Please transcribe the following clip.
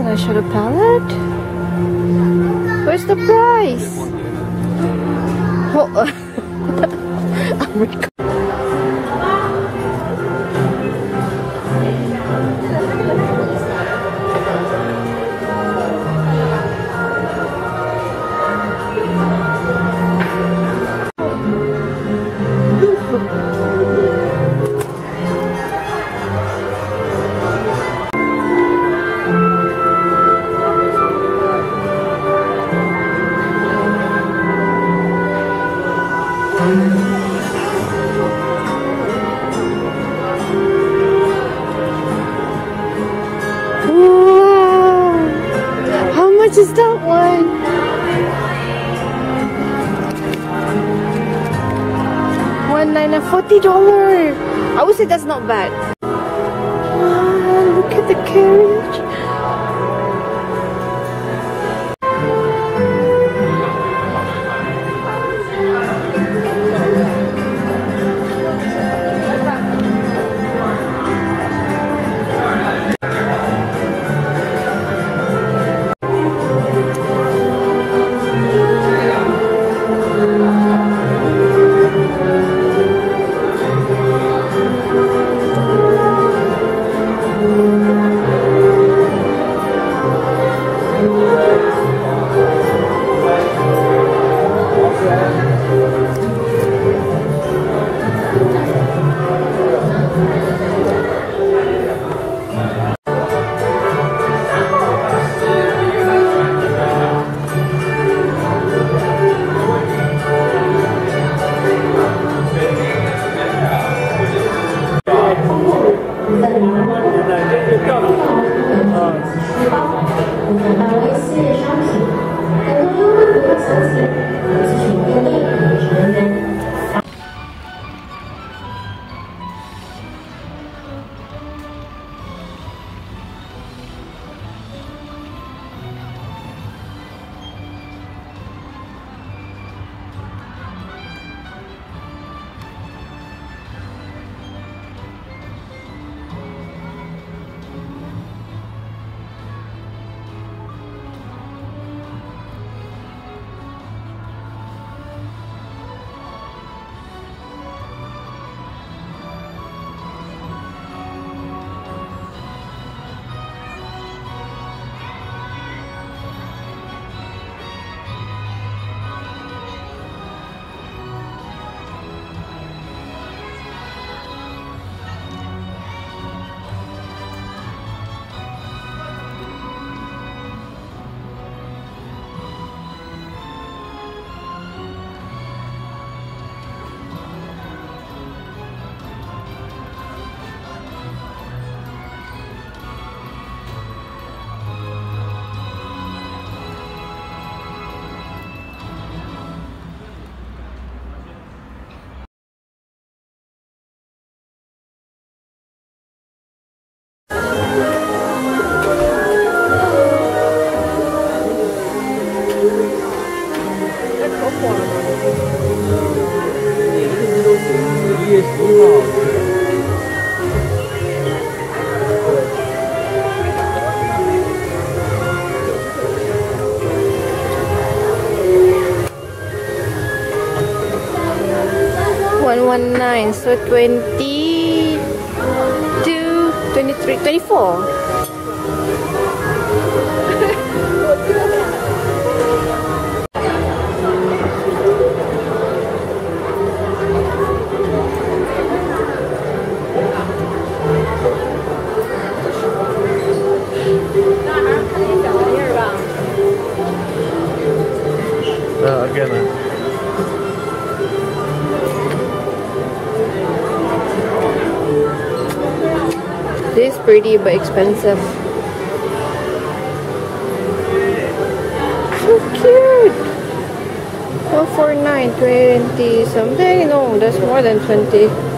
eyeshadow palette. Where's the price? Oh, I'm recording. Is that one? One nine and forty dollar. I would say that's not bad. Wow, look at the carriage. 119 so 20 to 23 24 pretty but expensive. So cute. 149, 20 something. No, that's more than 20.